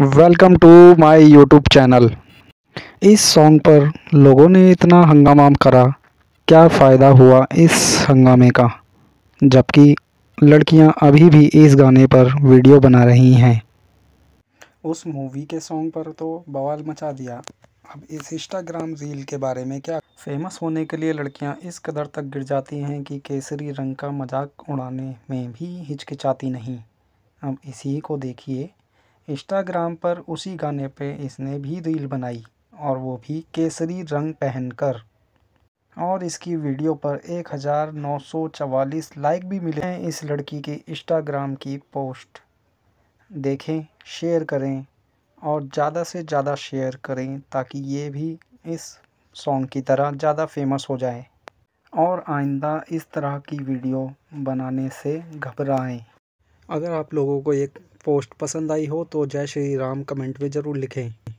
Welcome to my YouTube channel इस song पर लोगों ने इतना हंगामा करा, क्या फ़ायदा हुआ इस हंगामे का? जबकि लड़कियाँ अभी भी इस गाने पर वीडियो बना रही हैं। उस मूवी के सॉन्ग पर तो बवाल मचा दिया। अब इस इंस्टाग्राम रील के बारे में क्या? फ़ेमस होने के लिए लड़कियाँ इस कदर तक गिर जाती हैं कि केसरी रंग का मज़ाक उड़ाने में भी हिचकिचाती नहीं। अब इसी को देखिए। इंस्टाग्राम पर उसी गाने पे इसने भी रील बनाई और वो भी केसरी रंग पहनकर। और इसकी वीडियो पर एक हज़ार नौ सौ चवालीस लाइक भी मिले हैं इस लड़की की इंस्टाग्राम की पोस्ट। देखें, शेयर करें और ज़्यादा से ज़्यादा शेयर करें ताकि ये भी इस सॉन्ग की तरह ज़्यादा फ़ेमस हो जाए। और आइंदा इस तरह की वीडियो बनाने से घबराएँ। अगर आप लोगों को एक पोस्ट पसंद आई हो तो जय श्री राम कमेंट में ज़रूर लिखें।